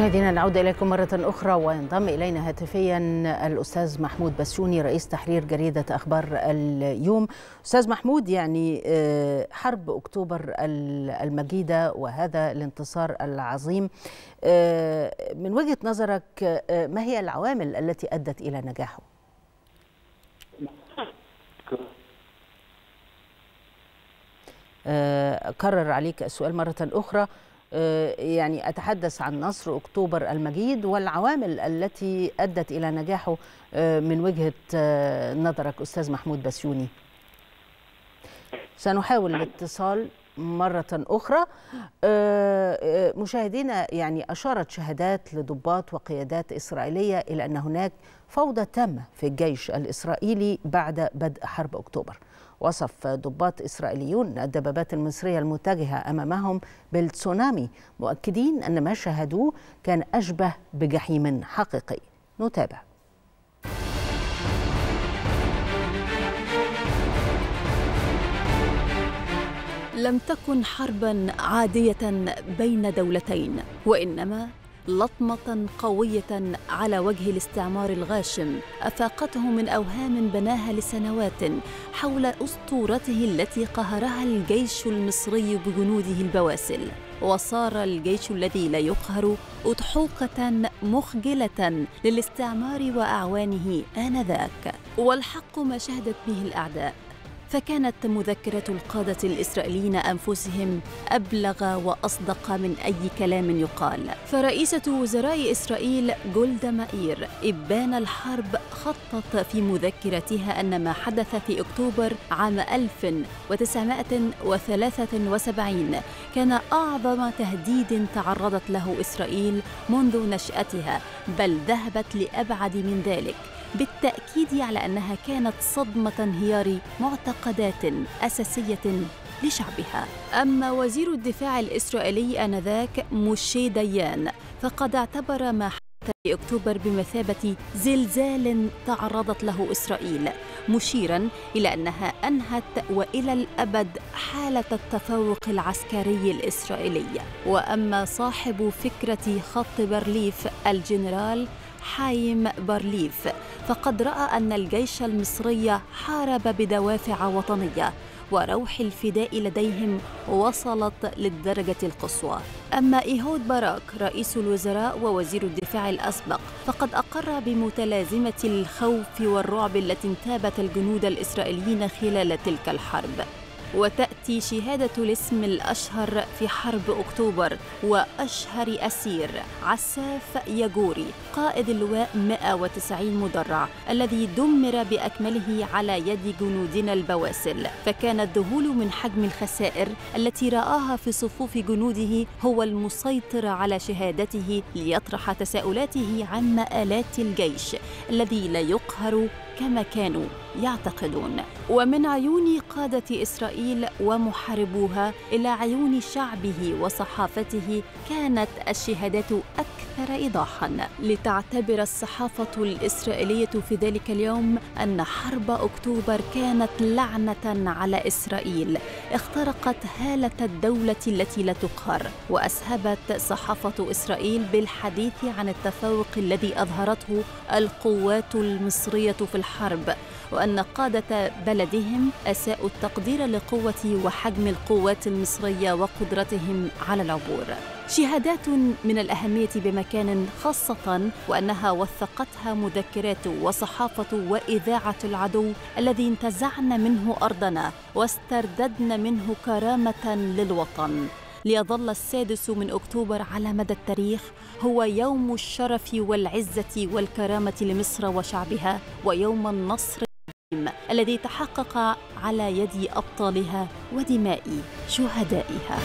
مشاهدينا نعود إليكم مرة أخرى وينضم إلينا هاتفيا الأستاذ محمود بسيوني رئيس تحرير جريدة أخبار اليوم. أستاذ محمود يعني حرب أكتوبر المجيدة وهذا الانتصار العظيم. من وجهة نظرك ما هي العوامل التي أدت إلى نجاحه؟ أكرر عليك السؤال مرة أخرى. يعني أتحدث عن نصر أكتوبر المجيد والعوامل التي أدت إلى نجاحه من وجهة نظرك أستاذ محمود بسيوني. سنحاول الاتصال مرة أخرى. مشاهدينا يعني أشارت شهادات لضباط وقيادات إسرائيلية إلى أن هناك فوضى تامة في الجيش الإسرائيلي بعد بدء حرب أكتوبر. وصف ضباط إسرائيليون الدبابات المصرية المتجهة أمامهم بالتسونامي مؤكدين أن ما شاهدوه كان أشبه بجحيم حقيقي. نتابع. لم تكن حربا عادية بين دولتين وإنما لطمة قوية على وجه الاستعمار الغاشم أفاقته من أوهام بناها لسنوات حول أسطورته التي قهرها الجيش المصري بجنوده البواسل. وصار الجيش الذي لا يقهر أضحوكة مخجلة للاستعمار وأعوانه آنذاك. والحق ما شهدت به الأعداء. فكانت مذكرة القادة الإسرائيليين أنفسهم أبلغ وأصدق من أي كلام يقال. فرئيسة وزراء إسرائيل جولدا مائير إبان الحرب خطط في مذكرتها أن ما حدث في أكتوبر عام 1973 كان أعظم تهديد تعرضت له إسرائيل منذ نشأتها بل ذهبت لأبعد من ذلك. بالتأكيد على أنها كانت صدمة انهيار معتقدات أساسية لشعبها. أما وزير الدفاع الإسرائيلي آنذاك موشي ديان فقد اعتبر ما حدث في أكتوبر بمثابة زلزال تعرضت له إسرائيل مشيرا إلى أنها أنهت وإلى الأبد حالة التفوق العسكري الإسرائيلي. وأما صاحب فكرة خط بارليف الجنرال حايم بارليف فقد رأى أن الجيش المصري حارب بدوافع وطنية وروح الفداء لديهم وصلت للدرجة القصوى. أما إيهود باراك رئيس الوزراء ووزير الدفاع الأسبق فقد أقر بمتلازمة الخوف والرعب التي انتابت الجنود الإسرائيليين خلال تلك الحرب. وتأتي شهادة الاسم الأشهر في حرب أكتوبر وأشهر أسير. عساف يجوري قائد اللواء 190 مدرع الذي دمر بأكمله على يد جنودنا البواسل. فكان الذهول من حجم الخسائر التي رآها في صفوف جنوده هو المسيطر على شهادته ليطرح تساؤلاته عن مآلات الجيش الذي لا يقهر كما كانوا. يعتقدون. ومن عيون قادة إسرائيل ومحاربوها إلى عيون شعبه وصحافته كانت الشهادات أكثر إيضاحا. لتعتبر الصحافة الإسرائيلية في ذلك اليوم أن حرب أكتوبر كانت لعنة على إسرائيل. اخترقت هالة الدولة التي لا تقهر وأسهبت صحافة إسرائيل بالحديث عن التفوق الذي أظهرته القوات المصرية في الحرب وأن قادة بلدهم أساءوا التقدير لقوة وحجم القوات المصرية وقدرتهم على العبور. شهادات من الأهمية بمكان خاصة وأنها وثقتها مذكرات وصحافة وإذاعة العدو الذي انتزعن منه أرضنا واسترددن منه كرامة للوطن. ليظل السادس من أكتوبر على مدى التاريخ هو يوم الشرف والعزة والكرامة لمصر وشعبها ويوم النصر الذي تحقق على يد أبطالها ودماء شهدائها.